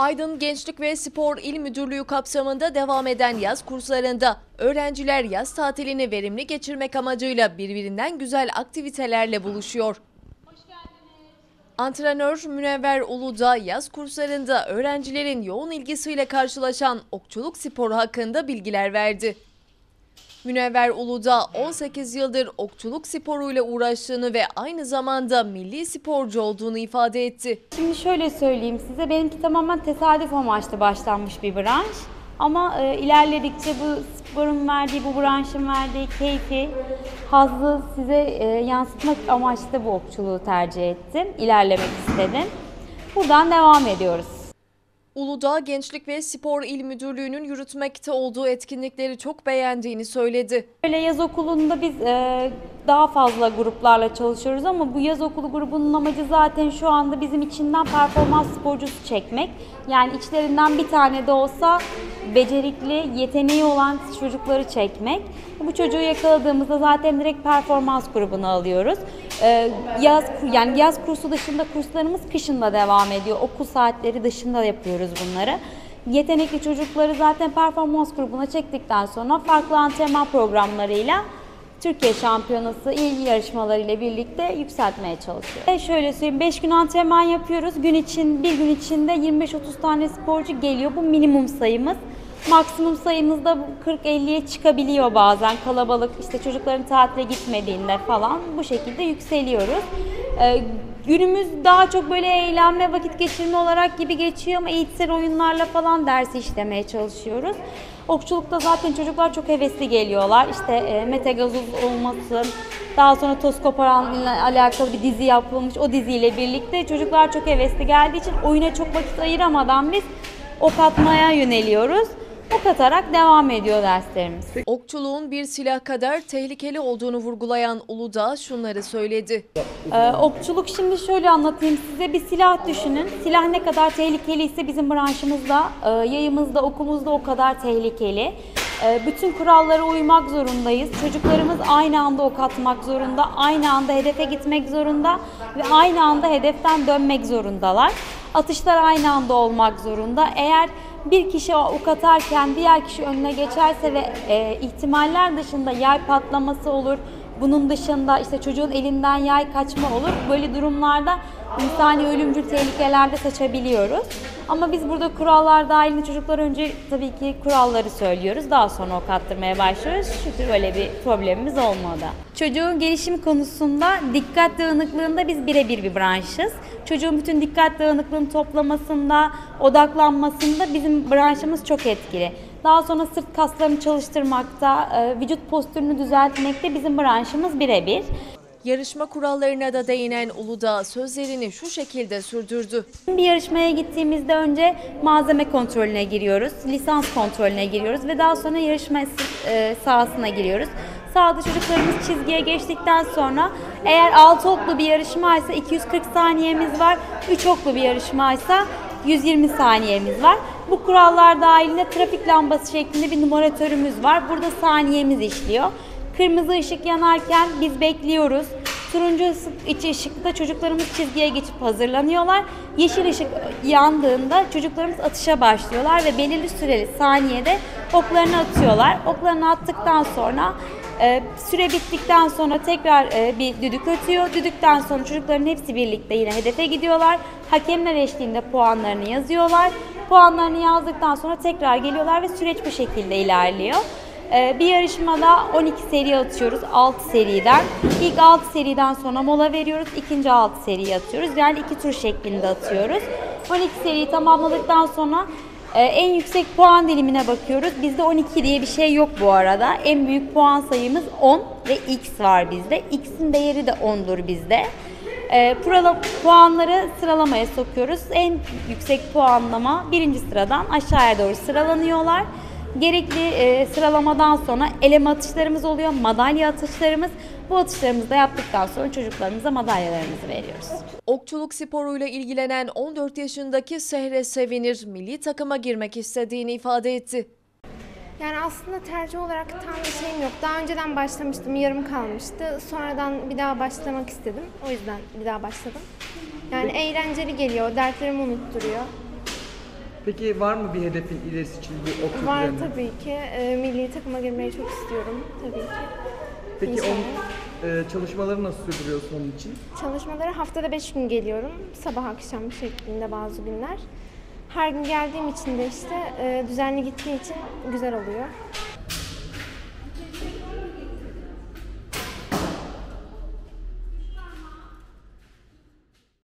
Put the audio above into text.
Aydın Gençlik ve Spor İl Müdürlüğü kapsamında devam eden yaz kurslarında öğrenciler yaz tatilini verimli geçirmek amacıyla birbirinden güzel aktivitelerle buluşuyor. Antrenör Münevver Uludağ yaz kurslarında öğrencilerin yoğun ilgisiyle karşılaşan okçuluk sporu hakkında bilgiler verdi. Münevver Uludağ 18 yıldır okçuluk sporuyla uğraştığını ve aynı zamanda milli sporcu olduğunu ifade etti. Şimdi şöyle söyleyeyim size, benimki tamamen tesadüf amaçlı başlanmış bir branş. Ama e, ilerledikçe bu sporun verdiği, bu branşın verdiği keyfi, hazzı size e, yansıtmak amaçlı bu okçuluğu tercih ettim, ilerlemek istedim. Buradan devam ediyoruz. Uludağ Gençlik ve Spor İl Müdürlüğü'nün yürütmekte olduğu etkinlikleri çok beğendiğini söyledi. Böyle yaz okulunda biz e, daha fazla gruplarla çalışıyoruz ama bu yaz okulu grubunun amacı zaten şu anda bizim içinden performans sporcusu çekmek. Yani içlerinden bir tane de olsa becerikli, yeteneği olan çocukları çekmek. Bu çocuğu yakaladığımızda zaten direkt performans grubuna alıyoruz. E, yaz yani yaz kursu dışında kurslarımız kışın da devam ediyor. Okul saatleri dışında yapıyoruz bunları. Yetenekli çocukları zaten performans grubuna çektikten sonra farklı antrenman programlarıyla Türkiye Şampiyonası il yarışmaları ile birlikte yükseltmeye çalışıyoruz. E şöyle söyleyeyim 5 gün antrenman yapıyoruz. Gün için bir gün içinde 25-30 tane sporcu geliyor. Bu minimum sayımız. Maksimum sayımız da 40-50'ye çıkabiliyor bazen kalabalık işte çocukların tatile gitmediğinde falan bu şekilde yükseliyoruz. Ee, günümüz daha çok böyle eğlenme, vakit geçirme olarak gibi geçiyor ama eğitsel oyunlarla falan dersi işlemeye çalışıyoruz. Okçulukta zaten çocuklar çok hevesli geliyorlar. İşte e, Mete Gazoz olması, daha sonra toz koparanla alakalı bir dizi yapılmış. O diziyle birlikte çocuklar çok hevesli geldiği için oyuna çok vakit ayıramadan biz ok atmaya yöneliyoruz. Ok atarak devam ediyor derslerimiz. Okçuluğun bir silah kadar tehlikeli olduğunu vurgulayan Uludağ şunları söyledi. Ee, okçuluk şimdi şöyle anlatayım size bir silah düşünün. Silah ne kadar tehlikeliyse bizim branşımızda, e, yayımızda, okumuzda o kadar tehlikeli. E, bütün kurallara uymak zorundayız. Çocuklarımız aynı anda ok atmak zorunda, aynı anda hedefe gitmek zorunda ve aynı anda hedeften dönmek zorundalar. Atışlar aynı anda olmak zorunda. Eğer bir kişi ok atarken diğer kişi önüne geçerse ve e, ihtimaller dışında yay patlaması olur, bunun dışında işte çocuğun elinden yay kaçma olur. Böyle durumlarda insani ölümcül tehlikelerde saçabiliyoruz. Ama biz burada kurallar dahilinde çocuklar önce tabii ki kuralları söylüyoruz. Daha sonra ok attırmaya başlıyoruz. Şükür öyle bir problemimiz olmadı. Çocuğun gelişim konusunda dikkat dağınıklığında biz birebir bir branşız. Çocuğun bütün dikkat dağınıklığını toplamasında, odaklanmasında bizim branşımız çok etkili. Daha sonra sırt kaslarını çalıştırmakta, e, vücut postürünü düzeltmekte bizim branşımız birebir. Yarışma kurallarına da değinen Uludağ sözlerini şu şekilde sürdürdü. Bir yarışmaya gittiğimizde önce malzeme kontrolüne giriyoruz, lisans kontrolüne giriyoruz ve daha sonra yarışma e, sahasına giriyoruz. Sahada çocuklarımız çizgiye geçtikten sonra eğer 6 oklu bir yarışmaysa 240 saniyemiz var, 3 oklu bir yarışmaysa 120 saniyemiz var. Bu kurallar dahilinde trafik lambası şeklinde bir numaratörümüz var. Burada saniyemiz işliyor. Kırmızı ışık yanarken biz bekliyoruz. Turuncu ışık, ışıkta çocuklarımız çizgiye geçip hazırlanıyorlar. Yeşil ışık yandığında çocuklarımız atışa başlıyorlar ve belirli süreli saniyede oklarını atıyorlar. Oklarını attıktan sonra e, süre bittikten sonra tekrar e, bir düdük ötüyor. Düdükten sonra çocukların hepsi birlikte yine hedefe gidiyorlar. Hakemler eşliğinde puanlarını yazıyorlar. Puanlarını yazdıktan sonra tekrar geliyorlar ve süreç bu şekilde ilerliyor. Ee, Bir yarışmada 12 seri atıyoruz 6 seriden. İlk 6 seriden sonra mola veriyoruz. ikinci 6 seriyi atıyoruz. Yani iki tur şeklinde atıyoruz. 12 seriyi tamamladıktan sonra e, en yüksek puan dilimine bakıyoruz. Bizde 12 diye bir şey yok bu arada. En büyük puan sayımız 10 ve X var bizde. X'in değeri de 10'dur bizde. E, puanları sıralamaya sokuyoruz. En yüksek puanlama birinci sıradan aşağıya doğru sıralanıyorlar. Gerekli e, sıralamadan sonra eleme atışlarımız oluyor, madalya atışlarımız. Bu atışlarımızı da yaptıktan sonra çocuklarımıza madalyalarımızı veriyoruz. Okçuluk sporuyla ilgilenen 14 yaşındaki Sehre Sevinir milli takıma girmek istediğini ifade etti. Yani aslında tercih olarak tam bir şeyim yok. Daha önceden başlamıştım, yarım kalmıştı. Sonradan bir daha başlamak istedim. O yüzden bir daha başladım. Yani eğlenceli geliyor, dertlerimi unutturuyor. Peki var mı bir hedefin ilerisi için bir okul Var planı? tabii ki. E, milli takıma girmeyi çok istiyorum tabii ki. Peki İnşallah. onun e, çalışmaları nasıl sürdürüyorsun onun için? Çalışmalara haftada 5 gün geliyorum. Sabah akşam şeklinde bazı günler. Her gün geldiğim için de işte e, düzenli gittiği için güzel oluyor.